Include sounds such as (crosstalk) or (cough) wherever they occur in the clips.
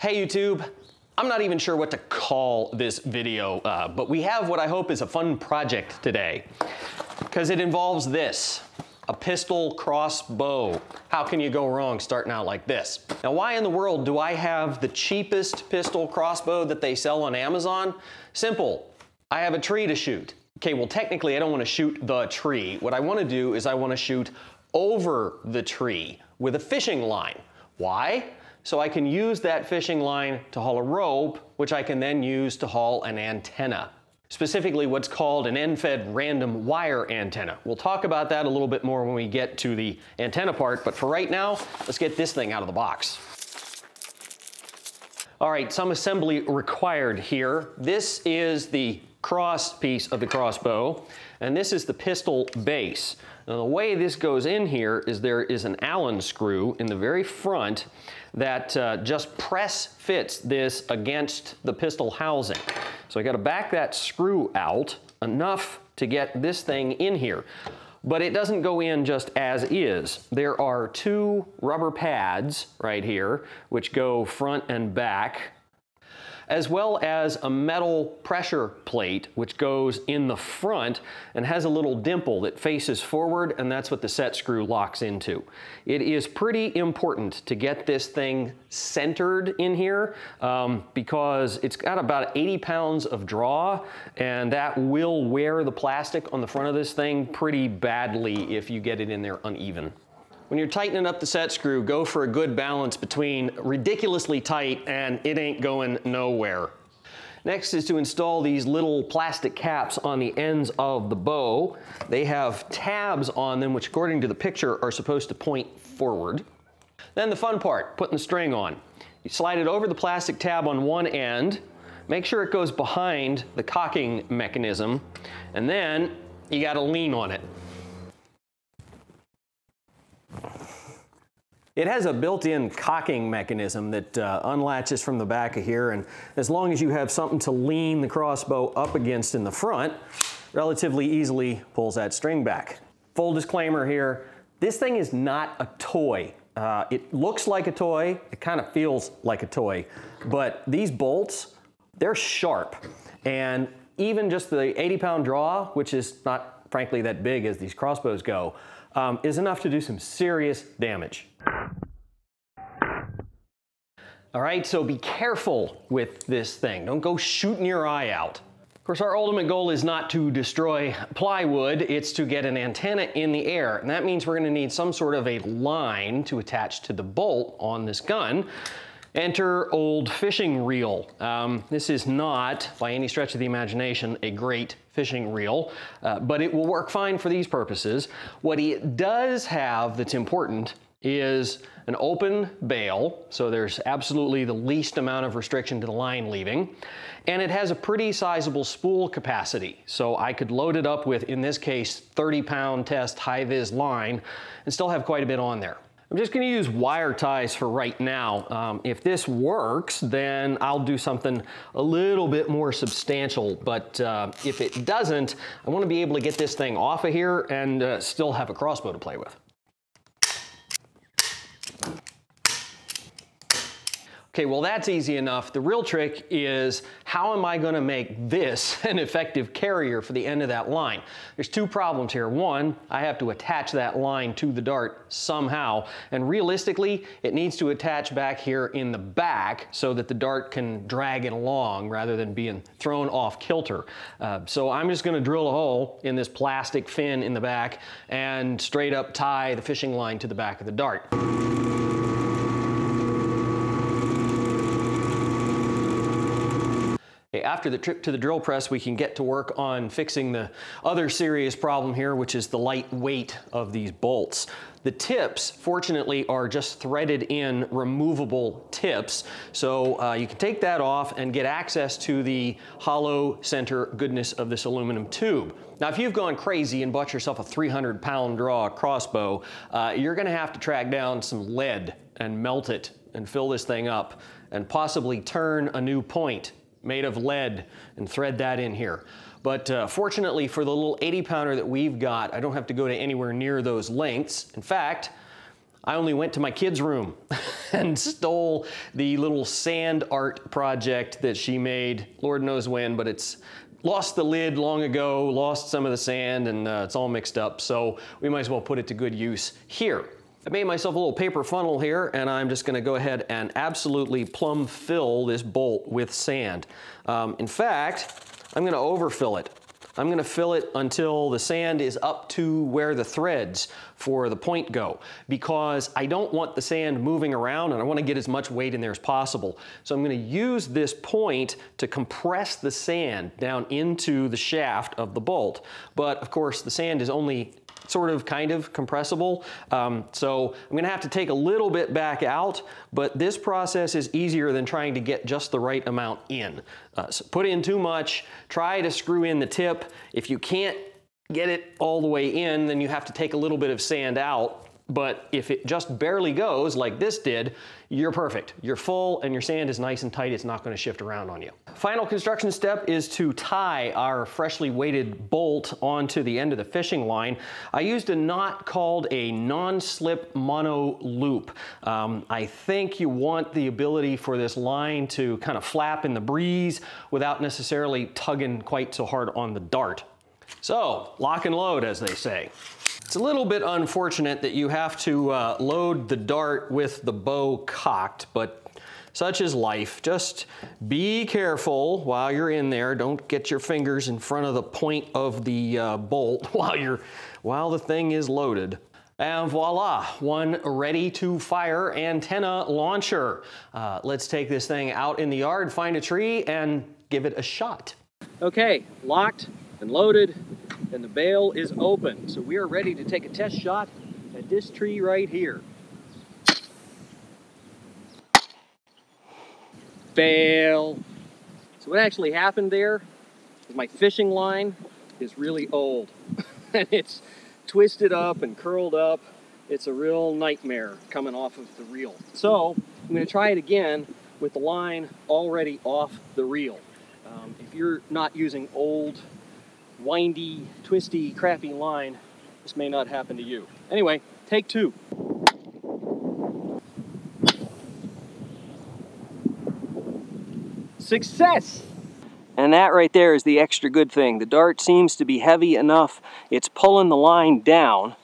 Hey YouTube, I'm not even sure what to call this video, uh, but we have what I hope is a fun project today. Because it involves this, a pistol crossbow. How can you go wrong starting out like this? Now why in the world do I have the cheapest pistol crossbow that they sell on Amazon? Simple, I have a tree to shoot. Okay, well technically I don't want to shoot the tree. What I want to do is I want to shoot over the tree with a fishing line. Why? So I can use that fishing line to haul a rope, which I can then use to haul an antenna. Specifically what's called an end-fed random wire antenna. We'll talk about that a little bit more when we get to the antenna part, but for right now, let's get this thing out of the box. All right, some assembly required here. This is the cross piece of the crossbow, and this is the pistol base. Now the way this goes in here is there is an Allen screw in the very front that uh, just press fits this against the pistol housing. So I gotta back that screw out enough to get this thing in here. But it doesn't go in just as is. There are two rubber pads right here, which go front and back as well as a metal pressure plate which goes in the front and has a little dimple that faces forward and that's what the set screw locks into. It is pretty important to get this thing centered in here um, because it's got about 80 pounds of draw and that will wear the plastic on the front of this thing pretty badly if you get it in there uneven. When you're tightening up the set screw, go for a good balance between ridiculously tight and it ain't going nowhere. Next is to install these little plastic caps on the ends of the bow. They have tabs on them, which according to the picture are supposed to point forward. Then the fun part, putting the string on. You slide it over the plastic tab on one end, make sure it goes behind the cocking mechanism, and then you gotta lean on it. It has a built-in cocking mechanism that uh, unlatches from the back of here and as long as you have something to lean the crossbow up against in the front, relatively easily pulls that string back. Full disclaimer here, this thing is not a toy. Uh, it looks like a toy, it kind of feels like a toy, but these bolts, they're sharp. And even just the 80 pound draw, which is not frankly that big as these crossbows go, um, is enough to do some serious damage. All right, so be careful with this thing. Don't go shooting your eye out. Of course, our ultimate goal is not to destroy plywood, it's to get an antenna in the air. And that means we're gonna need some sort of a line to attach to the bolt on this gun. Enter old fishing reel. Um, this is not, by any stretch of the imagination, a great fishing reel, uh, but it will work fine for these purposes. What it does have that's important is an open bail, so there's absolutely the least amount of restriction to the line leaving, and it has a pretty sizable spool capacity. So I could load it up with, in this case, 30 pound test high vis line and still have quite a bit on there. I'm just gonna use wire ties for right now. Um, if this works, then I'll do something a little bit more substantial, but uh, if it doesn't, I wanna be able to get this thing off of here and uh, still have a crossbow to play with. Okay, well that's easy enough. The real trick is how am I gonna make this (laughs) an effective carrier for the end of that line? There's two problems here. One, I have to attach that line to the dart somehow, and realistically, it needs to attach back here in the back so that the dart can drag it along rather than being thrown off kilter. Uh, so I'm just gonna drill a hole in this plastic fin in the back and straight up tie the fishing line to the back of the dart. After the trip to the drill press, we can get to work on fixing the other serious problem here, which is the light weight of these bolts. The tips, fortunately, are just threaded in removable tips. So uh, you can take that off and get access to the hollow center goodness of this aluminum tube. Now, if you've gone crazy and bought yourself a 300 pound draw crossbow, uh, you're gonna have to track down some lead and melt it and fill this thing up and possibly turn a new point made of lead and thread that in here. But uh, fortunately for the little 80 pounder that we've got, I don't have to go to anywhere near those lengths. In fact, I only went to my kid's room (laughs) and stole the little sand art project that she made, Lord knows when, but it's lost the lid long ago, lost some of the sand, and uh, it's all mixed up. So we might as well put it to good use here. I made myself a little paper funnel here and I'm just gonna go ahead and absolutely plumb fill this bolt with sand. Um, in fact, I'm gonna overfill it. I'm gonna fill it until the sand is up to where the threads for the point go because I don't want the sand moving around and I wanna get as much weight in there as possible. So I'm gonna use this point to compress the sand down into the shaft of the bolt. But of course the sand is only sort of kind of compressible. Um, so I'm gonna have to take a little bit back out, but this process is easier than trying to get just the right amount in. Uh, so put in too much, try to screw in the tip. If you can't get it all the way in, then you have to take a little bit of sand out but if it just barely goes like this did, you're perfect. You're full and your sand is nice and tight. It's not gonna shift around on you. Final construction step is to tie our freshly weighted bolt onto the end of the fishing line. I used a knot called a non-slip mono loop. Um, I think you want the ability for this line to kind of flap in the breeze without necessarily tugging quite so hard on the dart. So, lock and load, as they say. It's a little bit unfortunate that you have to uh, load the dart with the bow cocked, but such is life. Just be careful while you're in there. Don't get your fingers in front of the point of the uh, bolt (laughs) while you're while the thing is loaded. And voila, one ready to fire antenna launcher. Uh, let's take this thing out in the yard, find a tree, and give it a shot. Okay, locked and loaded and the bail is open. So we are ready to take a test shot at this tree right here. Fail. So what actually happened there is my fishing line is really old (laughs) and it's twisted up and curled up. It's a real nightmare coming off of the reel. So I'm going to try it again with the line already off the reel. Um, if you're not using old windy, twisty, crappy line, this may not happen to you. Anyway, take two. Success! And that right there is the extra good thing. The dart seems to be heavy enough. It's pulling the line down.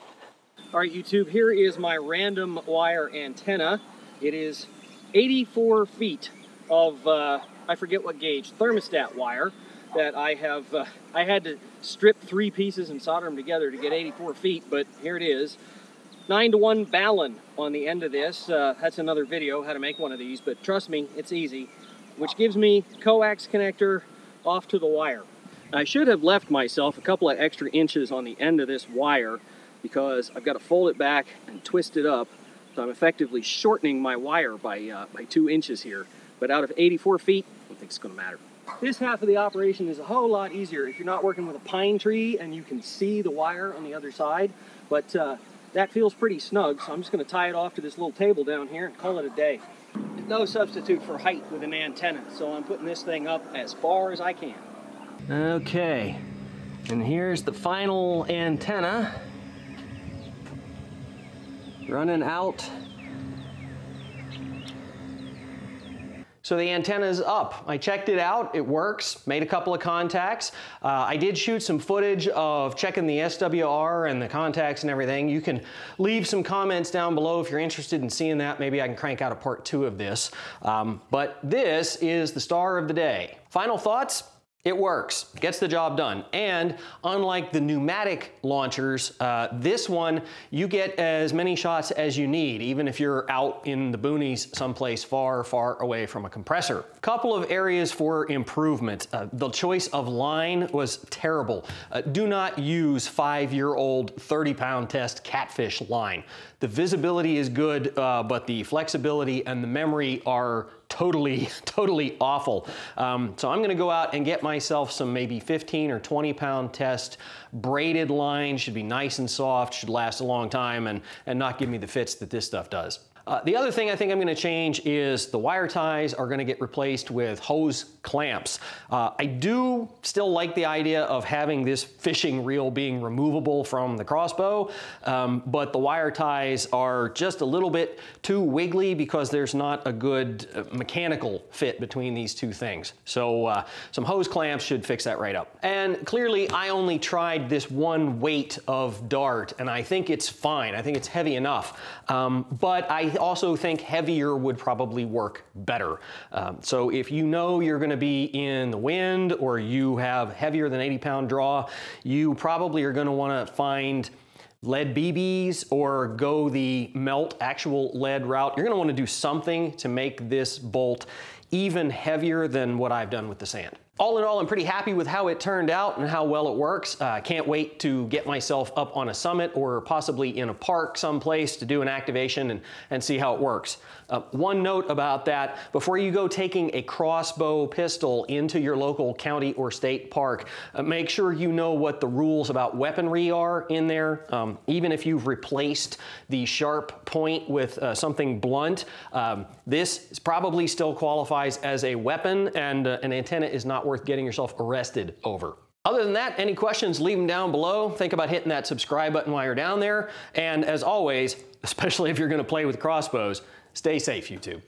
All right, YouTube, here is my random wire antenna. It is 84 feet of, uh, I forget what gauge, thermostat wire that I have, uh, I had to strip three pieces and solder them together to get 84 feet, but here it is. 9 to 1 balun on the end of this. Uh, that's another video, how to make one of these, but trust me, it's easy. Which gives me coax connector off to the wire. I should have left myself a couple of extra inches on the end of this wire because I've got to fold it back and twist it up. So I'm effectively shortening my wire by, uh, by two inches here. But out of 84 feet, I don't think it's going to matter. This half of the operation is a whole lot easier if you're not working with a pine tree and you can see the wire on the other side, but uh, that feels pretty snug, so I'm just going to tie it off to this little table down here and call it a day. No substitute for height with an antenna, so I'm putting this thing up as far as I can. Okay, and here's the final antenna running out So the antenna is up. I checked it out, it works, made a couple of contacts. Uh, I did shoot some footage of checking the SWR and the contacts and everything. You can leave some comments down below if you're interested in seeing that. Maybe I can crank out a part two of this. Um, but this is the star of the day. Final thoughts? It works, gets the job done. And unlike the pneumatic launchers, uh, this one, you get as many shots as you need, even if you're out in the boonies someplace far, far away from a compressor. Couple of areas for improvement. Uh, the choice of line was terrible. Uh, do not use five-year-old 30-pound test catfish line. The visibility is good, uh, but the flexibility and the memory are totally, (laughs) totally awful. Um, so I'm gonna go out and get myself some maybe 15 or 20 pound test braided line, should be nice and soft, should last a long time and, and not give me the fits that this stuff does. Uh, the other thing I think I'm going to change is the wire ties are going to get replaced with hose clamps. Uh, I do still like the idea of having this fishing reel being removable from the crossbow, um, but the wire ties are just a little bit too wiggly because there's not a good uh, mechanical fit between these two things. So uh, some hose clamps should fix that right up. And clearly I only tried this one weight of dart and I think it's fine. I think it's heavy enough. Um, but I also think heavier would probably work better. Um, so if you know you're gonna be in the wind or you have heavier than 80 pound draw, you probably are gonna wanna find lead BBs or go the melt actual lead route. You're gonna wanna do something to make this bolt even heavier than what I've done with the sand. All in all, I'm pretty happy with how it turned out and how well it works. I uh, can't wait to get myself up on a summit or possibly in a park someplace to do an activation and, and see how it works. Uh, one note about that, before you go taking a crossbow pistol into your local county or state park, uh, make sure you know what the rules about weaponry are in there. Um, even if you've replaced the sharp point with uh, something blunt, um, this probably still qualifies as a weapon and uh, an antenna is worth getting yourself arrested over. Other than that, any questions, leave them down below. Think about hitting that subscribe button while you're down there. And as always, (laughs) especially if you're gonna play with crossbows, stay safe, YouTube.